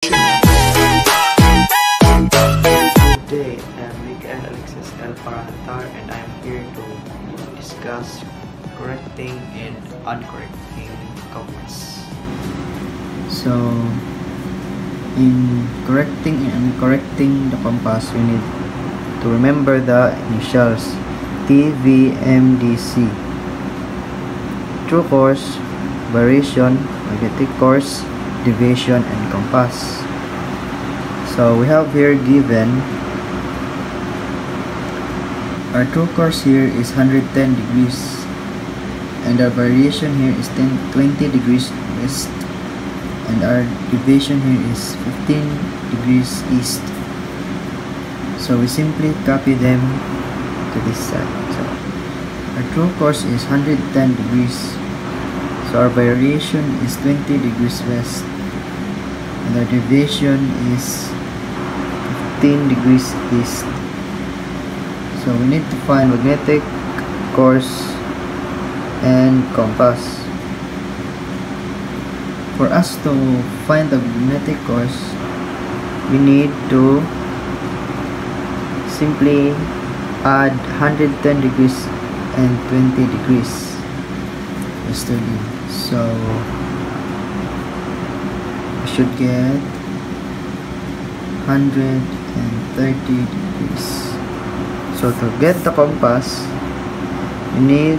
Today, I'm Mikhail Alexis L. Parantar and I'm here to discuss correcting and uncorrecting compass. So, in correcting and uncorrecting the compass, we need to remember the initials TVMDC. True course, variation, magnetic course, deviation, and compass. So we have here given our true course here is 110 degrees and our variation here is 10, 20 degrees west and our deviation here is 15 degrees east so we simply copy them to this side so our true course is 110 degrees so our variation is 20 degrees west and our deviation is 15 degrees east. So we need to find magnetic course and compass. For us to find the magnetic course we need to simply add 110 degrees and 20 degrees westerly so we should get 130 degrees. So to get the compass we need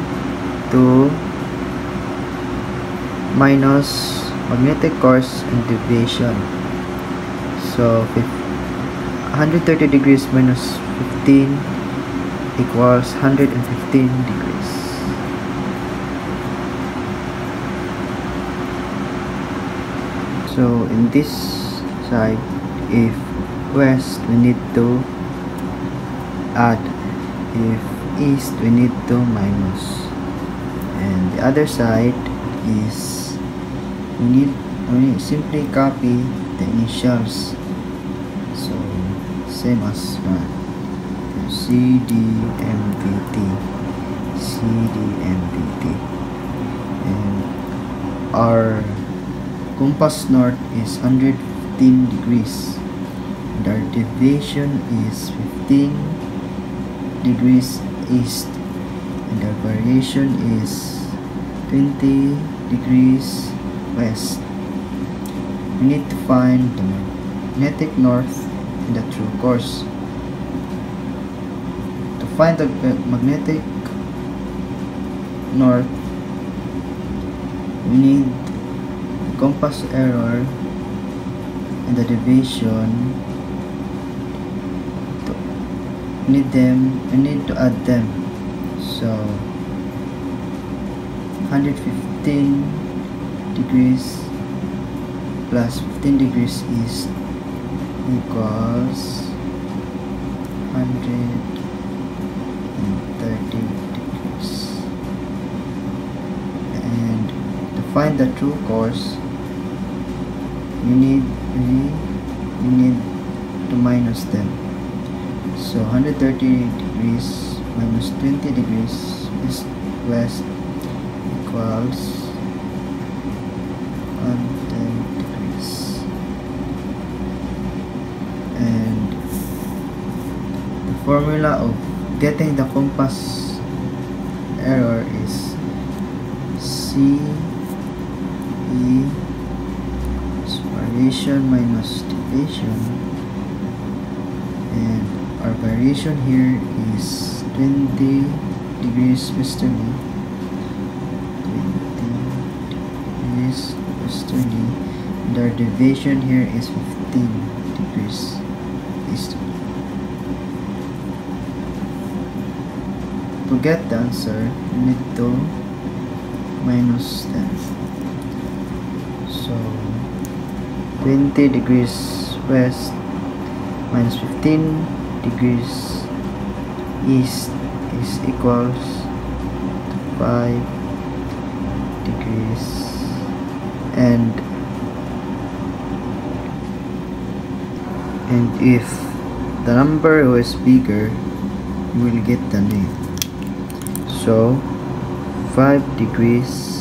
to minus magnetic course and deviation. So 130 degrees minus 15 equals 115 degrees so in this side if west we need to add. If east we need to minus. And the other side is we need we simply copy the initials. So same as one. CDMVT CDMVT and our compass north is 115 degrees. Our deviation is 15 degrees east and our variation is 20 degrees west. We need to find the magnetic north and the true course. To find the magnetic north we need the compass error and the deviation need them I need to add them. So 115 degrees plus 15 degrees east equals 130 degrees. And to find the true course we need we, we need to minus them so 130 degrees minus 20 degrees east west equals 110 degrees. And the formula of getting the compass error is C E variation minus deviation and our variation here is 20 degrees westerly. 20 degrees westerly. And our deviation here is 15 degrees easterly to get the answer we need to minus them so 20 degrees west minus 15 degrees east is equals to 5 degrees. And and if the number was bigger you will get the name. So 5 degrees